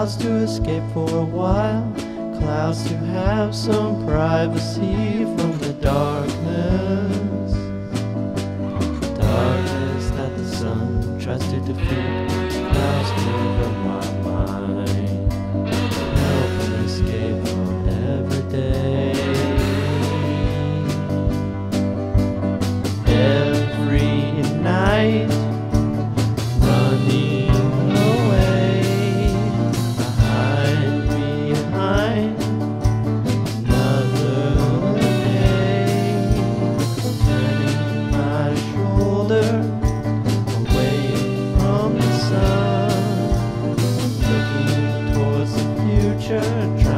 clouds to escape for a while, clouds to have some privacy from the darkness. Darkness that the sun tries to defeat, clouds to fill my mind, help me escape from every day. Every night. church